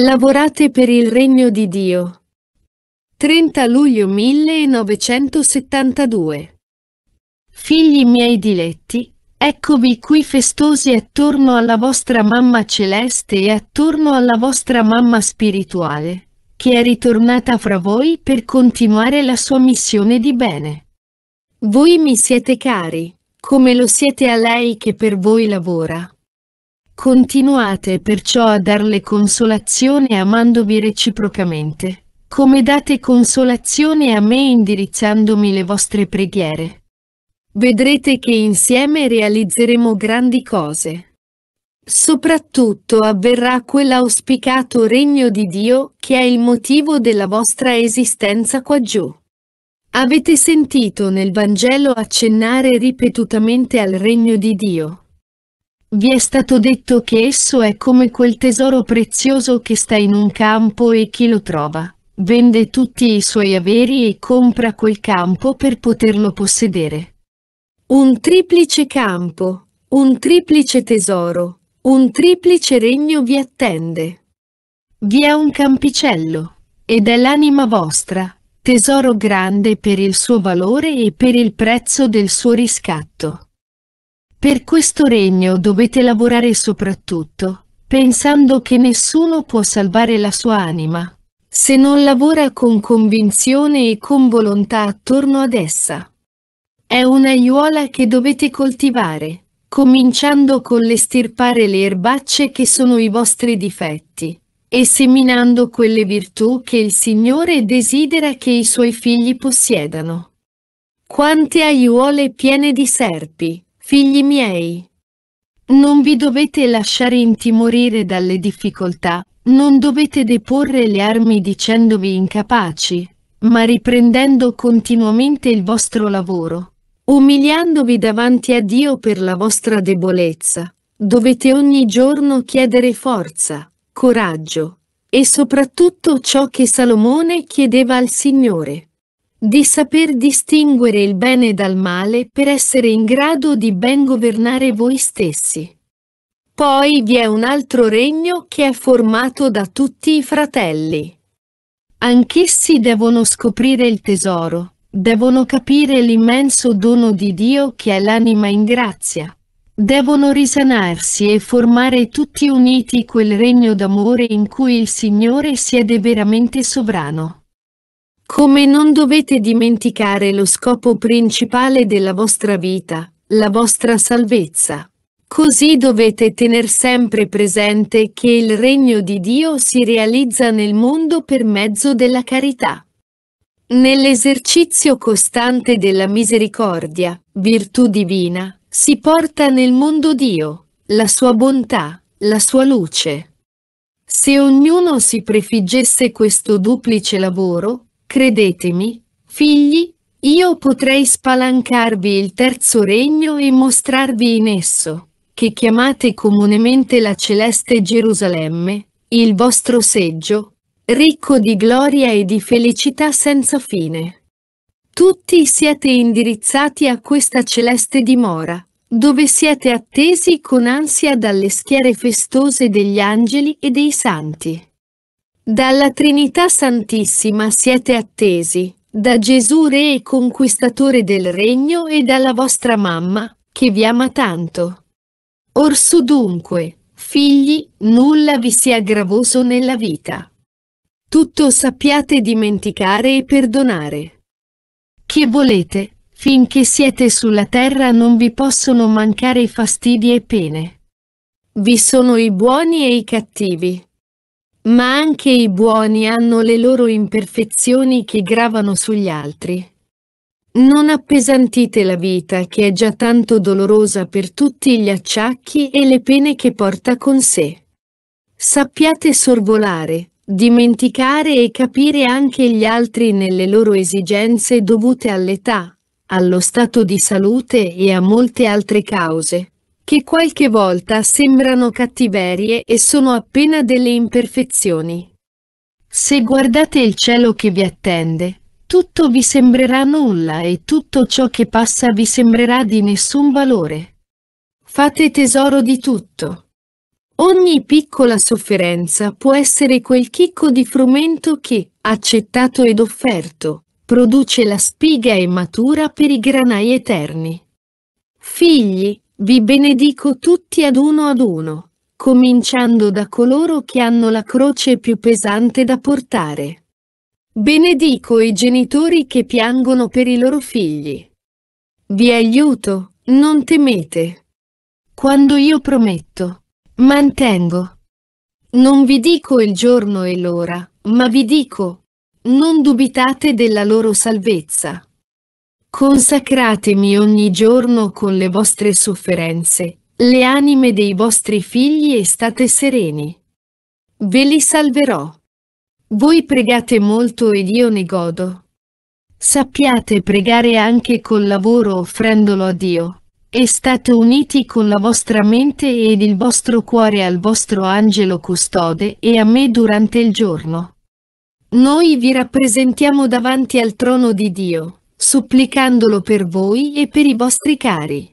Lavorate per il regno di Dio. 30 luglio 1972 Figli miei diletti, eccovi qui festosi attorno alla vostra mamma celeste e attorno alla vostra mamma spirituale, che è ritornata fra voi per continuare la sua missione di bene. Voi mi siete cari, come lo siete a lei che per voi lavora. Continuate perciò a darle consolazione amandovi reciprocamente, come date consolazione a me indirizzandomi le vostre preghiere. Vedrete che insieme realizzeremo grandi cose. Soprattutto avverrà quell'auspicato regno di Dio che è il motivo della vostra esistenza qua giù. Avete sentito nel Vangelo accennare ripetutamente al regno di Dio. Vi è stato detto che esso è come quel tesoro prezioso che sta in un campo e chi lo trova, vende tutti i suoi averi e compra quel campo per poterlo possedere. Un triplice campo, un triplice tesoro, un triplice regno vi attende. Vi è un campicello, ed è l'anima vostra, tesoro grande per il suo valore e per il prezzo del suo riscatto. Per questo regno dovete lavorare soprattutto, pensando che nessuno può salvare la sua anima, se non lavora con convinzione e con volontà attorno ad essa. È un'aiuola che dovete coltivare, cominciando con l'estirpare le erbacce che sono i vostri difetti, e seminando quelle virtù che il Signore desidera che i suoi figli possiedano. Quante aiuole piene di serpi, figli miei! Non vi dovete lasciare intimorire dalle difficoltà, non dovete deporre le armi dicendovi incapaci, ma riprendendo continuamente il vostro lavoro Umiliandovi davanti a Dio per la vostra debolezza, dovete ogni giorno chiedere forza, coraggio e soprattutto ciò che Salomone chiedeva al Signore, di saper distinguere il bene dal male per essere in grado di ben governare voi stessi. Poi vi è un altro regno che è formato da tutti i fratelli. Anch'essi devono scoprire il tesoro, Devono capire l'immenso dono di Dio che è l'anima in grazia. Devono risanarsi e formare tutti uniti quel regno d'amore in cui il Signore siede veramente sovrano. Come non dovete dimenticare lo scopo principale della vostra vita, la vostra salvezza. Così dovete tener sempre presente che il regno di Dio si realizza nel mondo per mezzo della carità. Nell'esercizio costante della misericordia, virtù divina, si porta nel mondo Dio, la sua bontà, la sua luce. Se ognuno si prefiggesse questo duplice lavoro, credetemi, figli, io potrei spalancarvi il terzo regno e mostrarvi in esso, che chiamate comunemente la celeste Gerusalemme, il vostro seggio, ricco di gloria e di felicità senza fine. Tutti siete indirizzati a questa celeste dimora, dove siete attesi con ansia dalle schiere festose degli angeli e dei santi. Dalla Trinità Santissima siete attesi, da Gesù Re e Conquistatore del Regno e dalla vostra mamma, che vi ama tanto. Orsù dunque, figli, nulla vi sia gravoso nella vita. Tutto sappiate dimenticare e perdonare. Che volete, finché siete sulla terra non vi possono mancare fastidi e pene. Vi sono i buoni e i cattivi. Ma anche i buoni hanno le loro imperfezioni che gravano sugli altri. Non appesantite la vita che è già tanto dolorosa per tutti gli acciacchi e le pene che porta con sé. Sappiate sorvolare, Dimenticare e capire anche gli altri nelle loro esigenze dovute all'età, allo stato di salute e a molte altre cause, che qualche volta sembrano cattiverie e sono appena delle imperfezioni. Se guardate il cielo che vi attende, tutto vi sembrerà nulla e tutto ciò che passa vi sembrerà di nessun valore. Fate tesoro di tutto Ogni piccola sofferenza può essere quel chicco di frumento che, accettato ed offerto, produce la spiga e matura per i granai eterni. Figli, vi benedico tutti ad uno ad uno, cominciando da coloro che hanno la croce più pesante da portare. Benedico i genitori che piangono per i loro figli. Vi aiuto, non temete. Quando io prometto, mantengo. Non vi dico il giorno e l'ora, ma vi dico, non dubitate della loro salvezza. Consacratemi ogni giorno con le vostre sofferenze, le anime dei vostri figli e state sereni. Ve li salverò. Voi pregate molto ed io ne godo. Sappiate pregare anche col lavoro offrendolo a Dio, e state uniti con la vostra mente ed il vostro cuore al vostro angelo custode e a me durante il giorno. Noi vi rappresentiamo davanti al trono di Dio, supplicandolo per voi e per i vostri cari.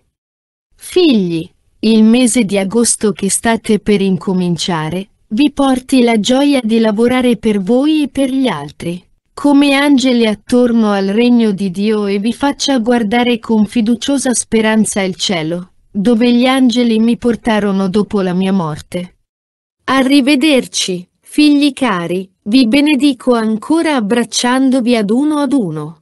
Figli, il mese di agosto che state per incominciare, vi porti la gioia di lavorare per voi e per gli altri, come angeli attorno al regno di Dio e vi faccia guardare con fiduciosa speranza il cielo, dove gli angeli mi portarono dopo la mia morte. Arrivederci, figli cari, vi benedico ancora abbracciandovi ad uno ad uno.